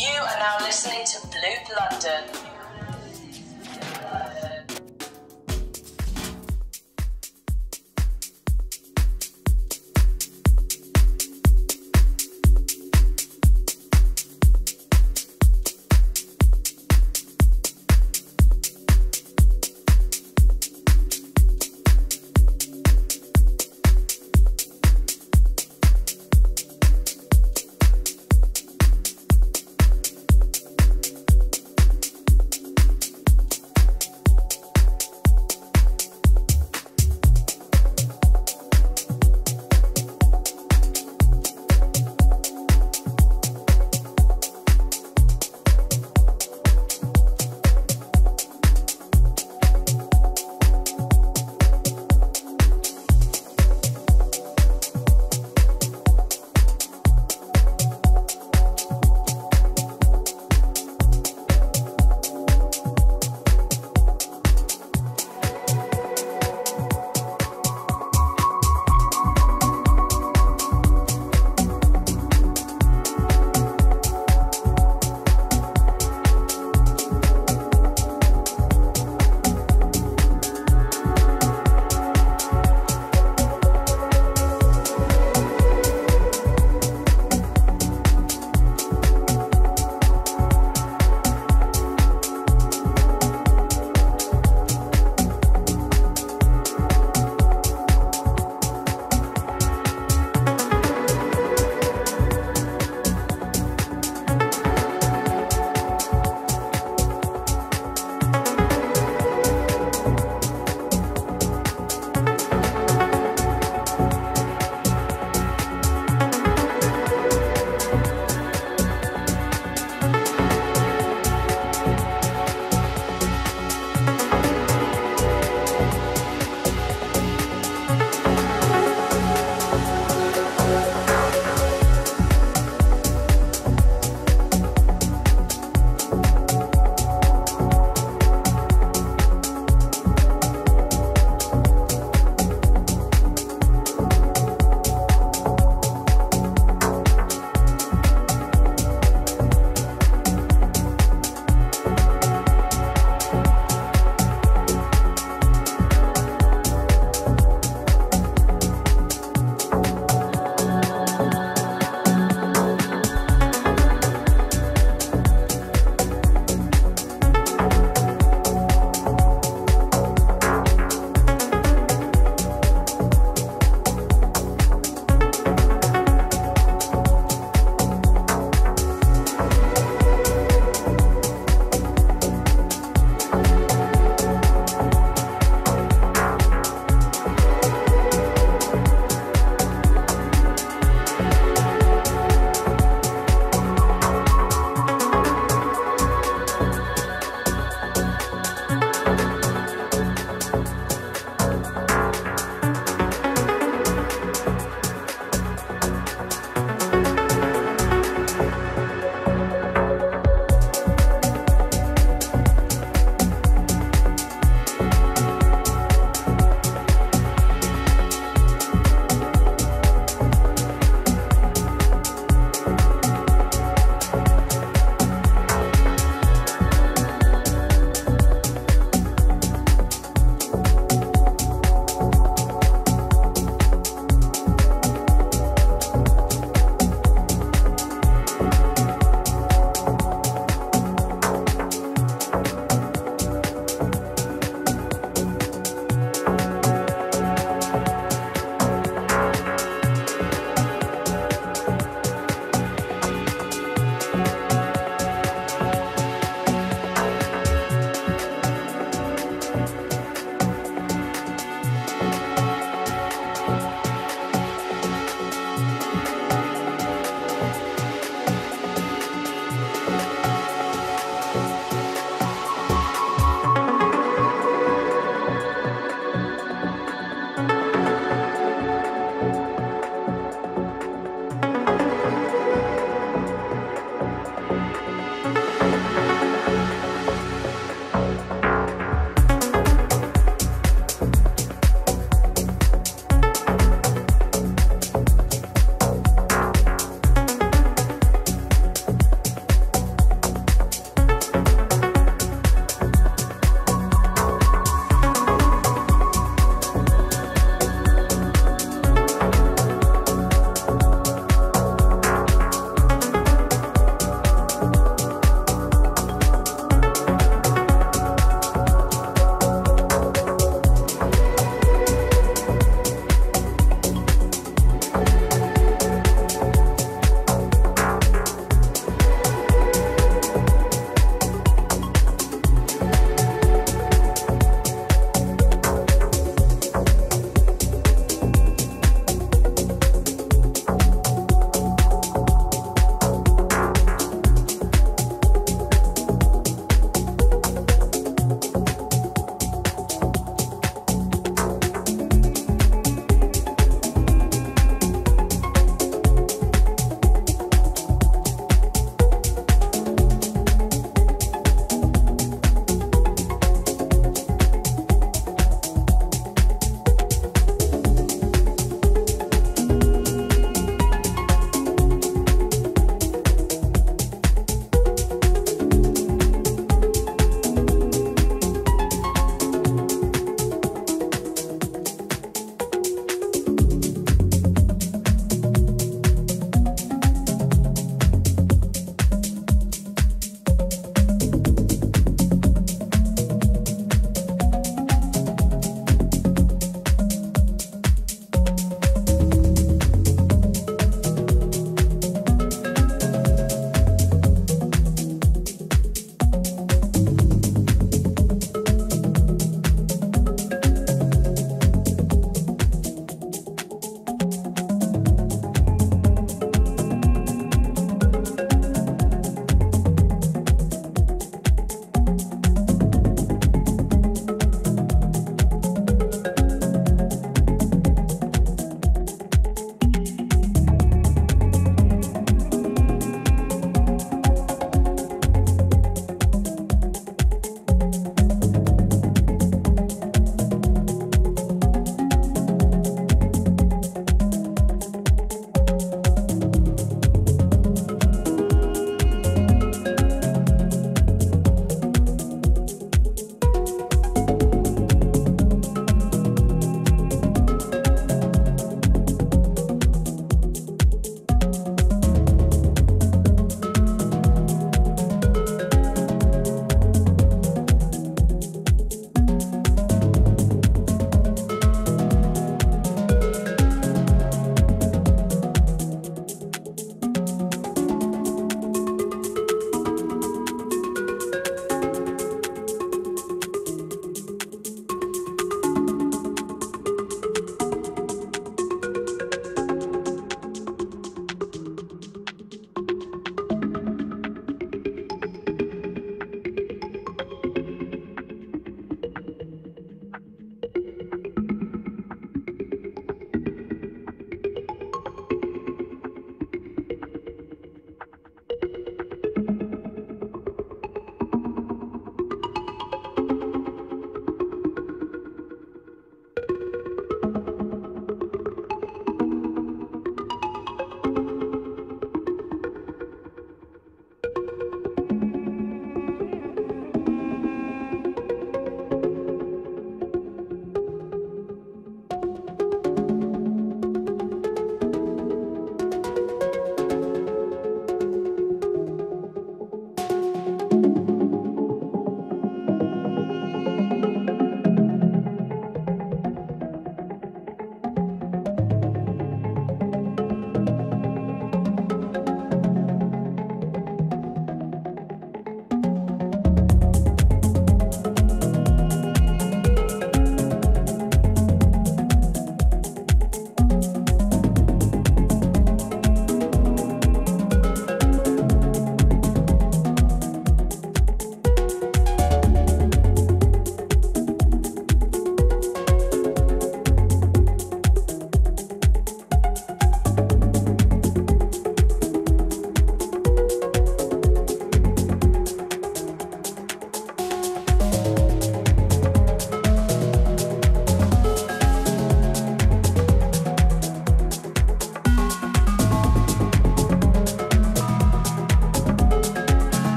You are now listening to Bloop London.